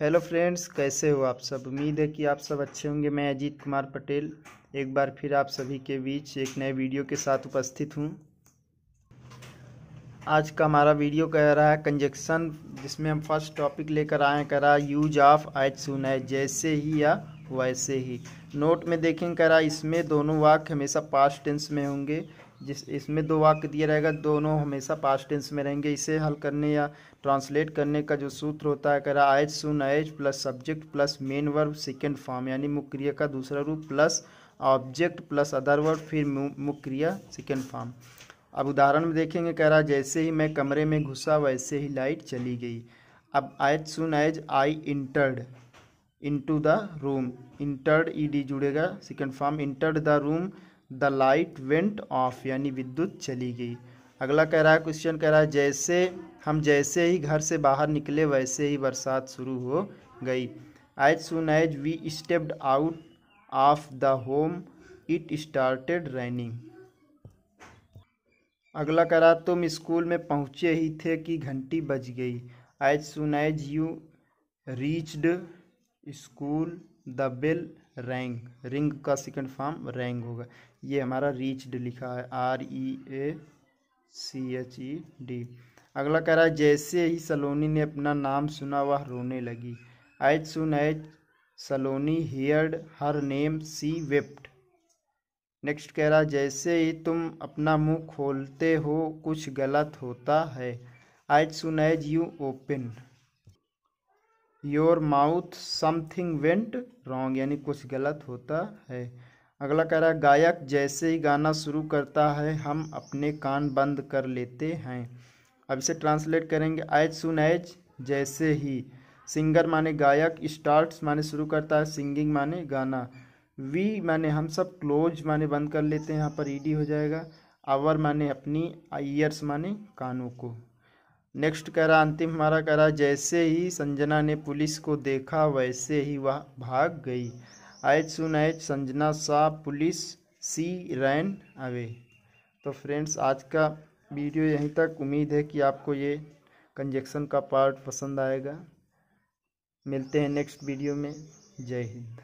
Hello friends, कैसे हो आप सब? उम्मीद है कि आप सब अच्छे होंगे। मैं अजीत कुमार पटेल, एक बार फिर आप सभी के बीच एक नए वीडियो के साथ उपस्थित हूँ। आज का हमारा वीडियो कह रहा है कंजक्शन, जिसमें हम फ़र्स्ट टॉपिक लेकर आए कह रहा है यूज़ ऑफ़ एच सुन है, जैसे ही या वैसे ही। नोट में देखें, कह रहा इसमें दोनों वाक्य हमेशा पास्ट टेंस में होंगे। जिस, इसमें दो वाक्य दिया रहेगा, दोनों हमेशा पास्ट टेंस में रहेंगे। इसे हल करने या ट्रांसलेट करने का जो सूत्र होता है कह रहा as soon as plus subject plus main verb second form यानी मुख्य क्रिया का दूसरा रूप plus object plus other verb फिर मुख्य क्रिया सेकेंड फॉर्म अब उदाहरण में देखेंगे, कह रहा, जैसे ही मैं कमरे में घुसा, वैसे ही लाइट चली गई। अब as soon as I entered into the room entered E D जुड़ेगा second form entered the room the light went off, यानी विद्युत चली गई। अगला कह रहा है, क्वेश्चन कह रहा है, जैसे, हम जैसे ही घर से बाहर निकले, वैसे ही बरसात शुरू हो गई। As soon as we stepped out of the home it started raining अगला कह रहा तुम स्कूल में पहुँचे ही थे कि घंटी बज गई। As soon as you reached school the bell rang, ring का सेकंड फॉर्म रैंग होगा। ये हमारा रीच्ड लिखा है R E A C H E D अगला कह रहा है, जैसे ही सलोनी ने अपना नाम सुना, वह रोने लगी। As soon as Saloni heard her name she wept next कह रहा जैसे ही तुम अपना मुँह खोलते हो, कुछ गलत होता है। As soon as you open your mouth something went wrong यानी कुछ गलत होता है। अगला कह रहा है, गायक जैसे ही गाना शुरू करता है, हम अपने कान बंद कर लेते हैं। अब इसे ट्रांसलेट करेंगे एज सुन एज जैसे ही। सिंगर माने गायक स्टार्ट्स माने शुरू करता है सिंगिंग माने गाना। वी माने हम सब क्लोज माने बंद कर लेते हैं, यहाँ पर ईडी हो जाएगा। आवर माने अपनी ईयर्स माने कानों को। नेक्स्ट कह रहा, अंतिम हमारा कह रहा, जैसे ही संजना ने पुलिस को देखा, वैसे ही वह भाग गई। As soon as Sanjana saw police she ran away तो फ्रेंड्स, आज का वीडियो यहीं तक। उम्मीद है कि आपको ये कंजेक्शन का पार्ट पसंद आएगा। मिलते हैं नेक्स्ट वीडियो में। जय हिंद।